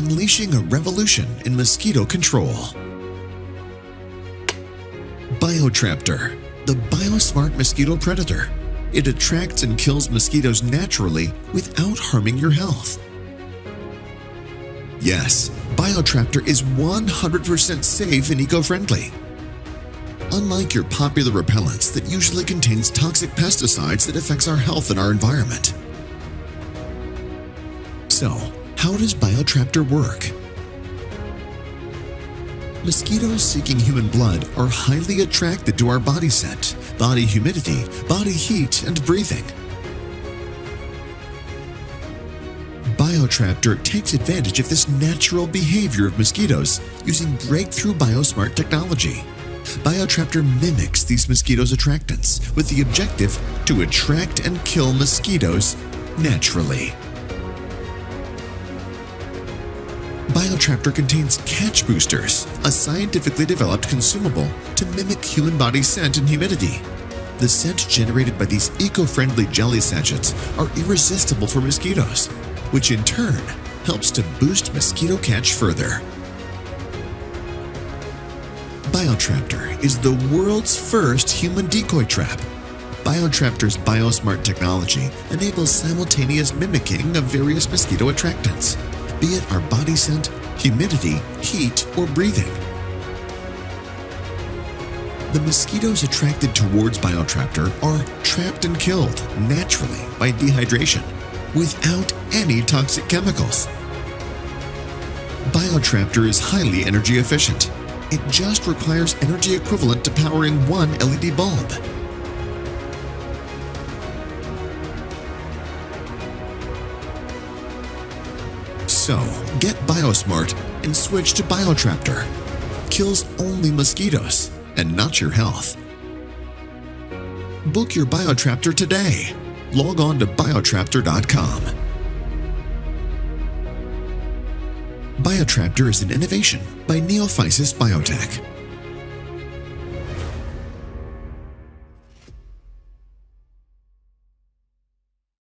unleashing a revolution in mosquito control. BioTraptor, the biosmart mosquito predator. It attracts and kills mosquitoes naturally without harming your health. Yes, BioTraptor is 100% safe and eco-friendly. Unlike your popular repellents that usually contains toxic pesticides that affects our health and our environment. So, how does BioTraptor work? Mosquitoes seeking human blood are highly attracted to our body scent, body humidity, body heat, and breathing. BioTraptor takes advantage of this natural behavior of mosquitoes using breakthrough biosmart technology. BioTraptor mimics these mosquitoes' attractants with the objective to attract and kill mosquitoes naturally. BioTraptor contains Catch Boosters, a scientifically developed consumable to mimic human body scent and humidity. The scent generated by these eco-friendly jelly sachets are irresistible for mosquitoes, which in turn helps to boost mosquito catch further. BioTraptor is the world's first human decoy trap. BioTraptor's BioSmart technology enables simultaneous mimicking of various mosquito attractants, be it our body scent, humidity, heat, or breathing. The mosquitoes attracted towards BioTraptor are trapped and killed naturally by dehydration without any toxic chemicals. BioTraptor is highly energy efficient. It just requires energy equivalent to powering one LED bulb. So, get BioSmart and switch to BioTraptor. Kills only mosquitoes and not your health. Book your BioTraptor today. Log on to biotraptor.com. BioTraptor is an innovation by Neofysis Biotech.